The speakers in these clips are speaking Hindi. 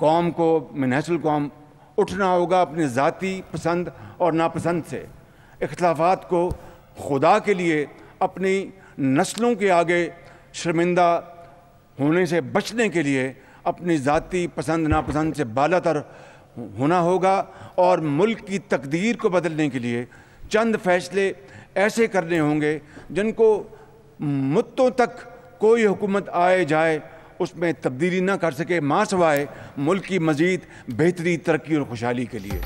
कौम को मिनहसल कौम, उठना होगा अपनी ज़ाती पसंद और नापसंद से। इख्तलाफात को खुदा के लिए अपनी नस्लों के आगे शर्मिंदा होने से बचने के लिए अपनी ज़ाती पसंद, नापसंद से बालातर होना होगा और मुल्क की तकदीर को बदलने के लिए चंद फैसले ऐसे करने होंगे जिनको मुद्दों तक कोई हुकूमत आए जाए उसमें तब्दीली ना कर सके, माँ सवाए मुल्क की मजीद बेहतरी, तरक्की और खुशहाली के लिए।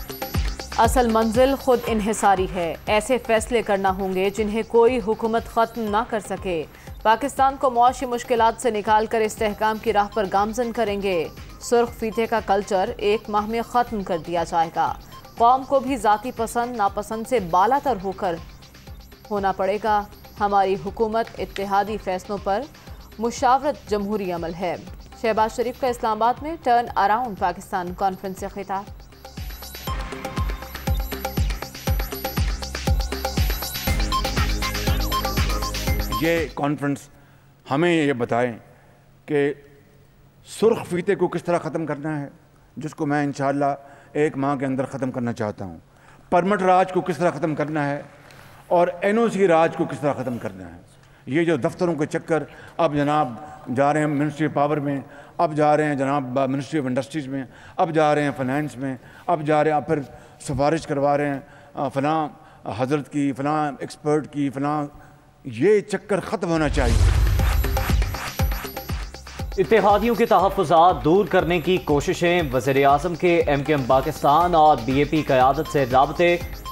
असल मंजिल खुद इन्हिसारी है। ऐसे फैसले करना होंगे जिन्हें कोई हुकूमत ख़त्म ना कर सके। पाकिस्तान को मुआशी मुश्किल से निकाल कर istehकाम की राह पर गामजन करेंगे। सुर्ख फीते का कल्चर एक माह में ख़त्म कर दिया जाएगा। कौम को भी ज़ाती पसंद, नापसंद से बालातर होकर होना पड़ेगा। हमारी हुकूमत इतिहादी फैसलों पर मुशावरत जमहूरी अमल है। शहबाज शरीफ का इस्लामाबाद में टर्न अराउंड पाकिस्तान कॉन्फ्रेंस से खिताब। ये कॉन्फ्रेंस हमें ये बताएँ कि सुर्ख फीते को किस तरह ख़त्म करना है, जिसको मैं इन एक माह के अंदर ख़त्म करना चाहता हूँ। परमट राज को किस तरह ख़त्म करना है और एन ओ सी राज को किस तरह ख़त्म करना है? ये जो दफ्तरों के चक्कर, अब जनाब जा रहे हैं मिनिस्ट्री ऑफ़ पावर में, अब जा रहे हैं जनाब मिनिस्ट्री ऑफ़ इंडस्ट्रीज़ में, अब जा रहे हैं फाइनेंस में, अब जा रहे हैं फिर सिफारिश करवा रहे हैं फ़लाँ हज़रत की, फ़लाँ एक्सपर्ट की, फ़लाँ, ये चक्कर ख़त्म होना चाहिए। इतिहादियों के तहफ़ात दूर करने की कोशिशें वजे अजम के एम के एम पाकिस्तान और बी ए पी क्यादत से रबते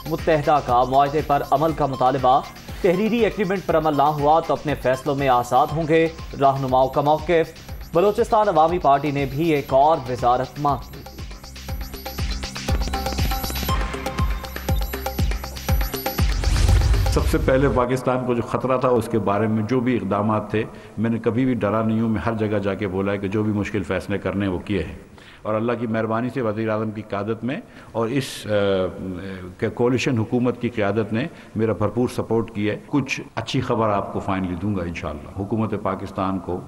मुतहदा का माहे पर अमल का मुतालबा तहरीरी एग्रीमेंट पर अमल ना हुआ तो अपने फैसलों में आज़ाद होंगे। रहनुमाओं का मौक़ बलोचिस्तान अवामी पार्टी ने भी एक और वजारत मांग ली। सबसे पहले पाकिस्तान को जो ख़तरा था, उसके बारे में जो भी इकदाम थे, मैंने कभी भी डरा नहीं हूँ। मैं हर जगह जाके बोला है कि जो भी मुश्किल फ़ैसले करने वो किए हैं। और अल्लाह की मेहरबानी से वज़ी अजम की क्यादत में और इस कोलिशन हुकूमत की क्यादत ने मेरा भरपूर सपोर्ट किया है। कुछ अच्छी खबर आपको फाइनली दूँगा इन हुकूमत पाकिस्तान को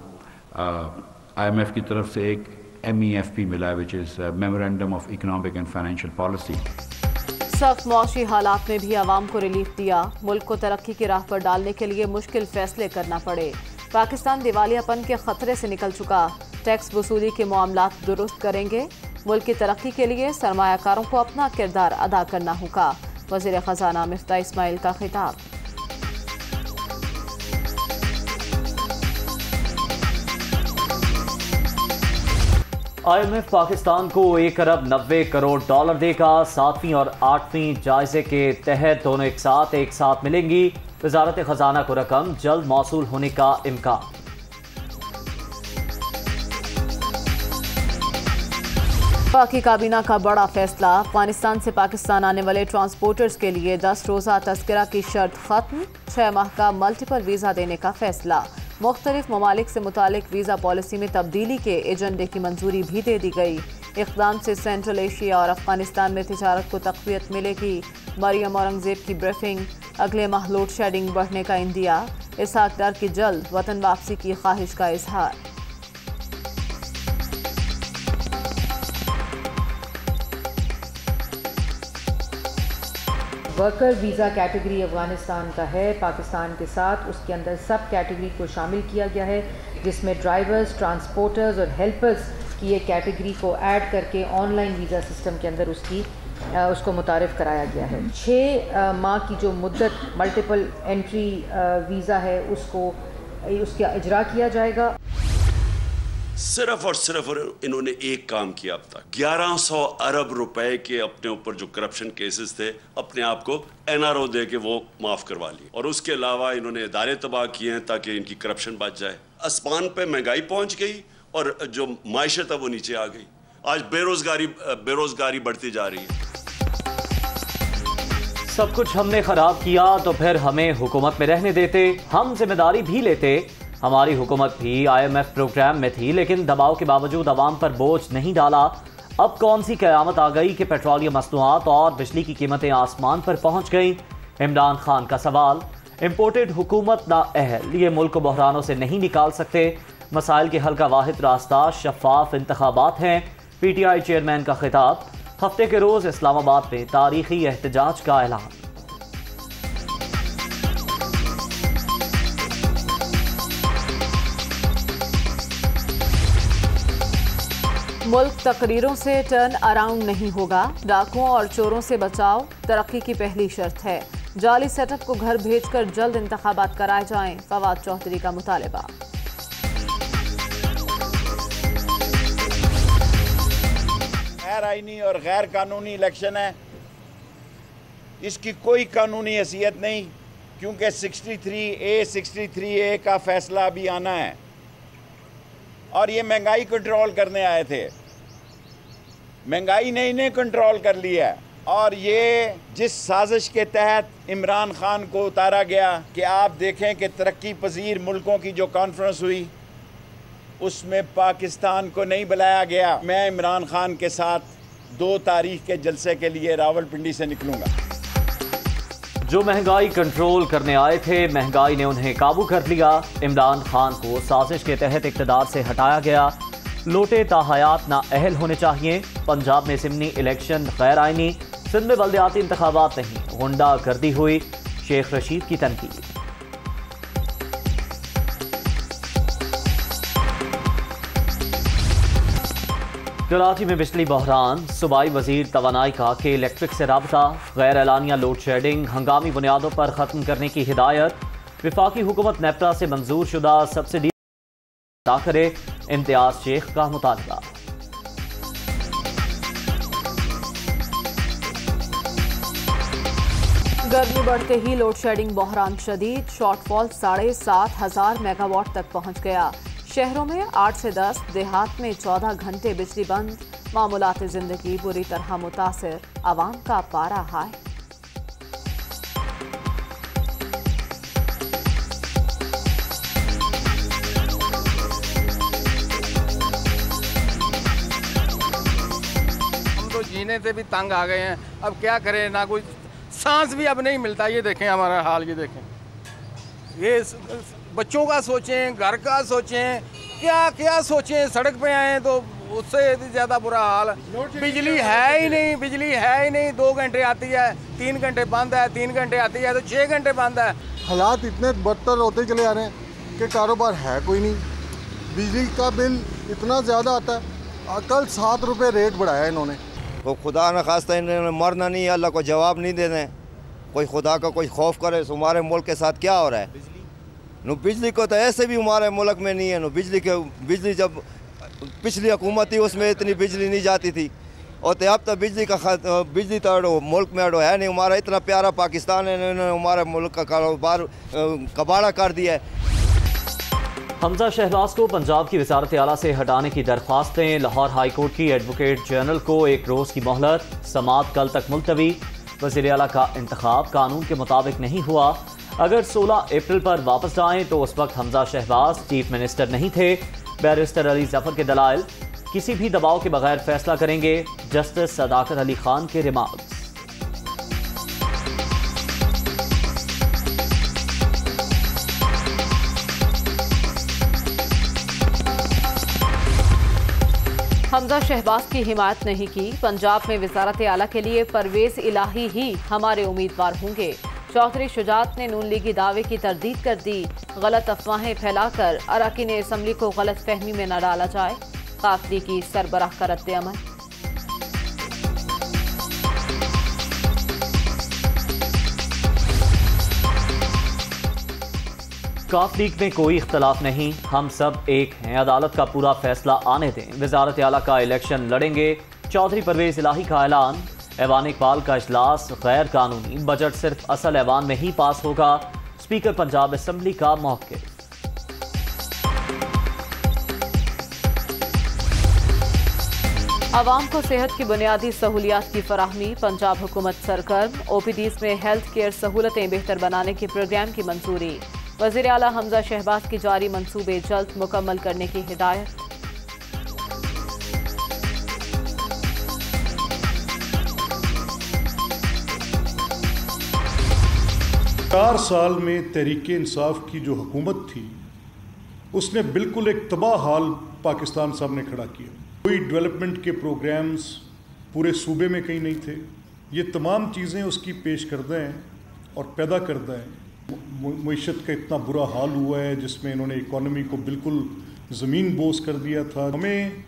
आई एम एफ़ की तरफ़ से एक एम ई एफ़ पी मिला है which is memorandum of economic and financial policy सख्त मुआशी हालात में भी आवाम को रिलीफ दिया। मुल्क को तरक्की की राह पर डालने के लिए मुश्किल फैसले करना पड़े। पाकिस्तान दिवालियापन के खतरे से निकल चुका। टैक्स वसूली के मामला दुरुस्त करेंगे। मुल्क की तरक्की के लिए सरमाकारों को अपना किरदार अदा करना होगा। वज़ीर खजाना मिफ्ता इसमाइल का खिताब। आईएमएफ पाकिस्तान को एक अरब नब्बे करोड़ डॉलर देगा। सातवीं और आठवीं जायजे के तहत दोनों एक साथ एक साथ मिलेंगी। वजारत खजाना को रकम जल्द मौसू होने का इम्कान। पाकि काबीना का बड़ा फैसला। अफ़गानिस्तान से पाकिस्तान आने वाले ट्रांसपोर्टर्स के लिए दस रोज़ा तस्करा की शर्त खत्म, छह माह का मल्टीपल वीज़ा देने का फैसला। मुख्तलिफ़ ममालिक से मुतालिक वीज़ा पॉलिसी में तब्दीली के एजेंडे की मंजूरी भी दे दी गई। इकदाम से सेंट्रल एशिया और अफ़गानिस्तान में तजारत को तकवीत मिलेगी। मरियम औरंगज़ेब की ब्रीफिंग, अगले माह लोड शेडिंग बढ़ने का इंदिया इसहाक डर की जल्द वतन वापसी की ख्वाहिश का इजहार। वर्कर वीज़ा कैटेगरी अफ़गानिस्तान का है, पाकिस्तान के साथ उसके अंदर सब कैटेगरी को शामिल किया गया है, जिसमें ड्राइवर्स ट्रांसपोर्टर्स और हेल्पर्स की एक कैटेगरी को ऐड करके ऑनलाइन वीज़ा सिस्टम के अंदर उसकी उसको मुतारफ़ कराया गया है। छः माह की जो मुद्दत मल्टीपल एंट्री वीज़ा है, उसको, उसका इजरा किया जाएगा। सिर्फ़ और सिर्फ़ इन्होंने एक काम किया अब तक। 1100 अरब रुपए के अपने ऊपर जो करप्शन केसेस थे, अपने आप को एनआरओ दे के वो माफ़ करवा लिए। और उसके अलावा इन्होंने इदारे तबाह किए हैं ताकि इनकी करप्शन बच जाए। आसमान पे महँगाई पहुँच गई और जो माशत है वो नीचे आ गई। आज बेरोजगारी बेरोजगारी बढ़ती जा रही है। सब कुछ हमने खराब किया तो फिर हमें हुकूमत में रहने देते, हम ज़िम्मेदारी भी लेते हमारी हुकूमत भी आईएमएफ प्रोग्राम में थी, लेकिन दबाव के बावजूद आवाम पर बोझ नहीं डाला। अब कौन सी क्यामत आ गई कि पेट्रोलियम मसनूआत और बिजली की कीमतें आसमान पर पहुँच गईं? इमरान खान का सवाल, इम्पोर्टेड हुकूमत ना अहल, ये मुल्क को बहरानों से नहीं निकाल सकते। मसाइल के हल का वाद रास्ता शफाफ इंतबात हैं। पीटीआई चेयरमैन का खिताब, हफ़्ते के रोज इस्लामाबाद में तारीखी एहतजाज का ऐलान। मुल्क तकरीरों से टर्न अराउंड नहीं होगा। डाकुओं और चोरों से बचाव, तरक्की की पहली शर्त है। जाली सेटअप को घर भेजकर जल्द इंतबात कराए जाएँ, फवाद चौधरी का मुतालबा। गैर आइनी और गैर कानूनी इलेक्शन है। इसकी कोई कानूनी हैसियत नहीं, क्योंकि 63 ए 63 ए का फैसला अभी आना है। और ये महँगाई कंट्रोल करने आए थे। महँगाई ने इन्हें कंट्रोल कर लिया और ये जिस साजिश के तहत इमरान खान को उतारा गया कि आप देखें कि तरक्की पजीर मुल्कों की जो कॉन्फ्रेंस हुई, उसमें पाकिस्तान को नहीं बुलाया गया। मैं इमरान खान के साथ दो तारीख के जलसे के लिए रावलपिंडी से निकलूँगा। जो महँगाई कंट्रोल करने आए थे, महँगाई ने उन्हें काबू कर लिया। इमरान खान को साजिश के तहत इकतदार से हटाया गया। लोटे ताहयात ना अहल होने चाहिए। पंजाब में सिमनी इलेक्शन गैर आइनी। सिंध में बल्दियाती इंतबात नहीं। गुंडा गर्दी हुई। शेख रशीद की तनकीद। कराची में बिजली बहरान, सूबाई वज़ीर तोानाई का कि इलेक्ट्रिक से रबता, गैर एलानिया लोड शेडिंग, हंगामी बुनियादों पर ख़त्म करने की हिदायत। विफाकी हुकूमत नेपटा से मंजूर शुदा सब्सिडी करे, इम्तियाज़ शेख का मुतालबा। गर्मी बढ़ते ही लोड शेडिंग बहरान शदीद, शॉर्टफॉल साढ़े सात हज़ार मेगावाट तक पहुँच गया। शहरों में आठ से दस, देहात में चौदह घंटे बिजली बंद, मामूलात ज़िंदगी बुरी तरह मुतासर, आवाम का पारा हम तो जीने से भी तंग आ गए हैं। अब क्या करें? ना कोई सांस भी अब नहीं मिलता। ये देखें हमारा हाल, ये देखें। ये बच्चों का सोचें घर का सोचें क्या क्या सोचें सड़क पे आए तो उससे ज़्यादा बुरा हाल। बिजली है ही नहीं बिजली है ही नहीं दो घंटे आती है तीन घंटे बंद है तीन घंटे आती है तो छः घंटे बंद है। हालात इतने बदतर होते चले आ रहे हैं कि कारोबार है कोई नहीं। बिजली का बिल इतना ज़्यादा आता है कल सात रुपये रेट बढ़ाया इन्होंने। वो खुदा न खास्ता इन्होंने मरना नहीं है अल्लाह को जवाब नहीं दे दें कोई खुदा का कोई खौफ करे तो हमारे मुल्क के साथ क्या हो रहा है? नो, बिजली को तो ऐसे भी हमारे मुल्क में नहीं है नो, बिजली के, बिजली जब, पिछली हुकूमत थी, उसमें इतनी बिजली नहीं जाती थी। और तो अब तो बिजली का बिजली तो अड़ो, मुल्क में अड़ो है नहीं, हमारा इतना प्यारा पाकिस्तान है, इन्होंने हमारे मुल्क का कारोबार कबाड़ा कर दिया है। हमजा शहबाज को पंजाब की वजारत आला से हटाने की दरख्वास्तें, लाहौर हाईकोर्ट की एडवोकेट जनरल को एक रोज़ की मोहलत समात कल तक मुलतवी। वज़ीर अला का इंतखब कानून के मुताबिक नहीं हुआ। अगर 16 अप्रैल पर वापस आएँ तो उस वक्त हमजा शहबाज चीफ मिनिस्टर नहीं थे। बैरिस्टर अली ज़फ़र के दलाल किसी भी दबाव के बगैर फैसला करेंगे। जस्टिस सदाकत अली खान के रिमार्क्स। हमजा शहबाज की हिमायत नहीं की। पंजाब में वजारत आला के लिए परवेज इलाही ही हमारे उम्मीदवार होंगे। चौधरी शुजात ने नून लीगी दावे की तरदीद कर दी। गलत अफवाहें फैलाकर अरकान असम्बली को गलत फहमी में न डाला जाए। काफली की सरबराह का रद्द अमल। काफ लीग में कोई इख्तलाफ नहीं। हम सब एक हैं। अदालत का पूरा फैसला आने दें। वजारत आला का इलेक्शन लड़ेंगे। चौधरी परवेज इलाही का ऐलान। ऐवान इकबाल का अजलास गैर कानूनी बजट सिर्फ़ असल ऐवान में ही पास होगा। स्पीकर पंजाब असम्बली का मौके। आवाम को सेहत की बुनियादी सहूलियात की फराहमी, पंजाब हुकूमत सरगर्म, ओपीडीज में हेल्थ केयर सहूलतें बेहतर बनाने के प्रोग्राम की मंजूरी। वज़ीर अला हमजा शहबाज की जारी मंसूबे जल्द मुकम्मल करने की हिदायत। चार साल में तहरीक इंसाफ की जो हुकूमत थी, उसने बिल्कुल एक तबाह हाल पाकिस्तान सामने खड़ा किया। कोई डेवलपमेंट के प्रोग्राम्स पूरे सूबे में कहीं नहीं थे। ये तमाम चीज़ें उसकी पेश करते हैं और पैदा करता है। मीशत का इतना बुरा हाल हुआ है, जिसमें इन्होंने इकॉनमी को बिल्कुल ज़मीन बोस कर दिया था। हमें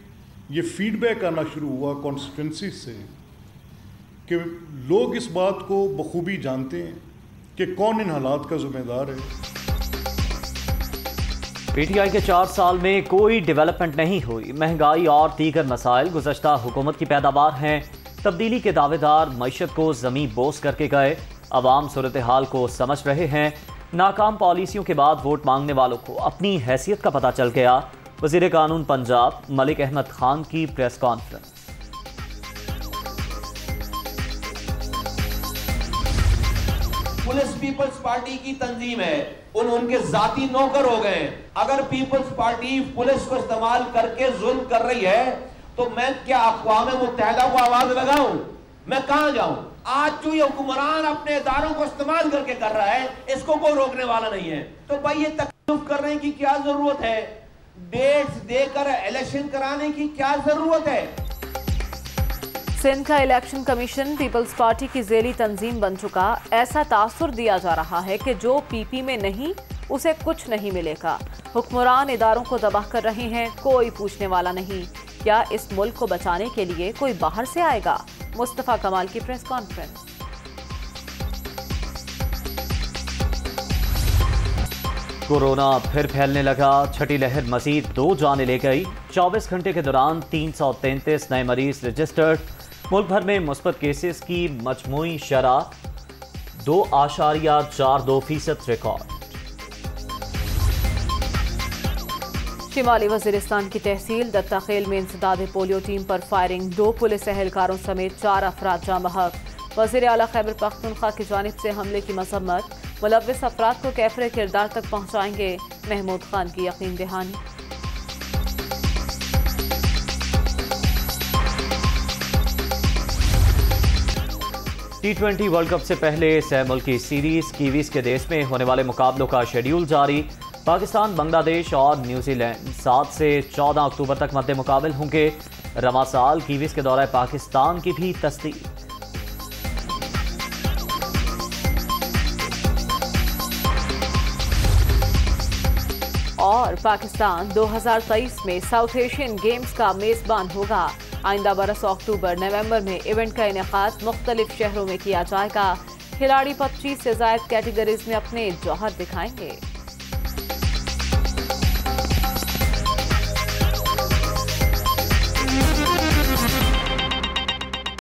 ये फीडबैक आना शुरू हुआ कॉन्स्टिट्यूंसी से कि लोग इस बात को बखूबी जानते हैं। कि कौन इन हालात का ज़िम्मेदार है? पीटीआई के चार साल में कोई डेवलपमेंट नहीं हुई। महँगाई और दीगर मसाइल गुजशत हुकूमत की पैदावार हैं। तब्दीली के दावेदार मीशत को जमी बोस करके गए। आवाम सूरत हाल को समझ रहे हैं। नाकाम पॉलिसियों के बाद वोट मांगने वालों को अपनी हैसियत का पता चल गया। वज़ीर कानून पंजाब मलिक अहमद खान की press conference. Police Peoples Party की तंजीम है। उन, उनके जाती नौकर हो गए। अगर पीपल्स पार्टी पुलिस को इस्तेमाल करके जुल्म कर रही है तो मैं क्या अकवाम मुतहदा को आवाज़ लगाऊँ? मैं कहा जाऊँ? आज जो ये हुक्मरान अपने इदारों को इस्तेमाल करके कर रहा है, इसको कोई रोकने वाला नहीं है। तो भाई ये तकलीफ़ करने की क्या ज़रूरत है? डेट्स देकर इलेक्शन कराने की क्या ज़रूरत है? सिंध का इलेक्शन कमीशन पीपल्स पार्टी की जेली तंजीम बन चुका। ऐसा तासुर दिया जा रहा है कि जो पीपी में नहीं, उसे कुछ नहीं मिलेगा। हुक्मरान इदारों को तबाह कर रहे हैं, कोई पूछने वाला नहीं। क्या इस मुल्क को बचाने के लिए कोई बाहर से आएगा? मुस्तफ़ा कमाल की प्रेस कॉन्फ्रेंस। कोरोना फिर फैलने लगा। छठी लहर मजीद दो जाने ले गई। 24 घंटे के दौरान 333 नए मरीज़ रजिस्टर्ड। मुल्क भर में मुस्बत केसेस की मजमू शरह, दो आशारिया, चार दो फ़ीसद रिकॉर्ड। शिमाली वजीरिस्तान की तहसील दत्ताखेल में इंसदाद पोलियो टीम पर फायरिंग, दो पुलिस एहलकारों समेत चार अफराद जाम बहक वज़ीर अला खैबर पख्तनख्वा की जानब से हमले की मजम्मत। मुलविस अफराद को कैफरे किरदार तक पहुँचाएँगे महमूद खान की यकीन दहानी। टी वर्ल्ड कप से पहले सह मुल्की सीरीज़ कीवीज के देश में होने वाले मुकाबलों का शेड्यूल जारी। पाकिस्तान, बांग्लादेश और न्यूजीलैंड सात से चौदह अक्टूबर तक मध्य मुकाबल होंगे। रवा साल कीवीज के दौरे पाकिस्तान की भी तस्दीक। और पाकिस्तान 2023 में साउथ एशियन गेम्स का मेजबान होगा। आइंदा बरस अक्टूबर, नवंबर में इवेंट का इनका मुख्तलिफ़ शहरों में किया जाएगा। खिलाड़ी 25 से जायद कैटेगरीज में अपने जौहर दिखाएँगे।